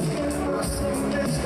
Just